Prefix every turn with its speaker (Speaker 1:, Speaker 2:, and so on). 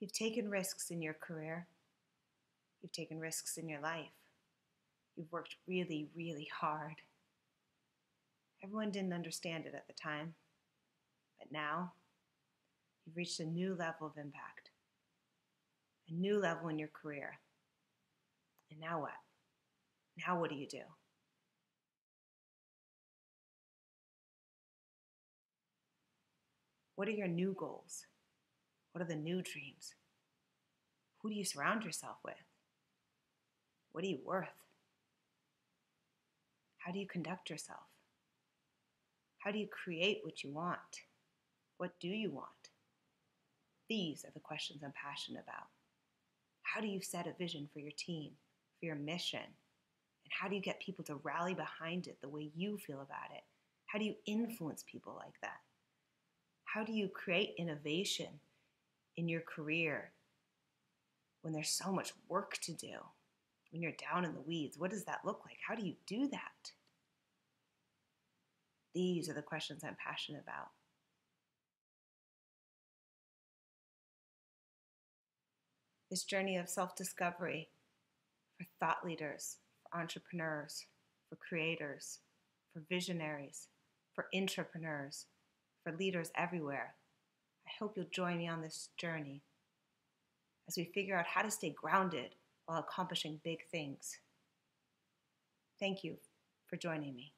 Speaker 1: You've taken risks in your career. You've taken risks in your life. You've worked really, really hard. Everyone didn't understand it at the time, but now you've reached a new level of impact, a new level in your career. And now what? Now what do you do? What are your new goals? What are the new dreams? Who do you surround yourself with? What are you worth? How do you conduct yourself? How do you create what you want? What do you want? These are the questions I'm passionate about. How do you set a vision for your team, for your mission? And how do you get people to rally behind it the way you feel about it? How do you influence people like that? How do you create innovation in your career when there's so much work to do? When you're down in the weeds, what does that look like? How do you do that? These are the questions I'm passionate about. This journey of self discovery for thought leaders, for entrepreneurs, for creators, for visionaries, for entrepreneurs, for leaders everywhere. I hope you'll join me on this journey as we figure out how to stay grounded while accomplishing big things. Thank you for joining me.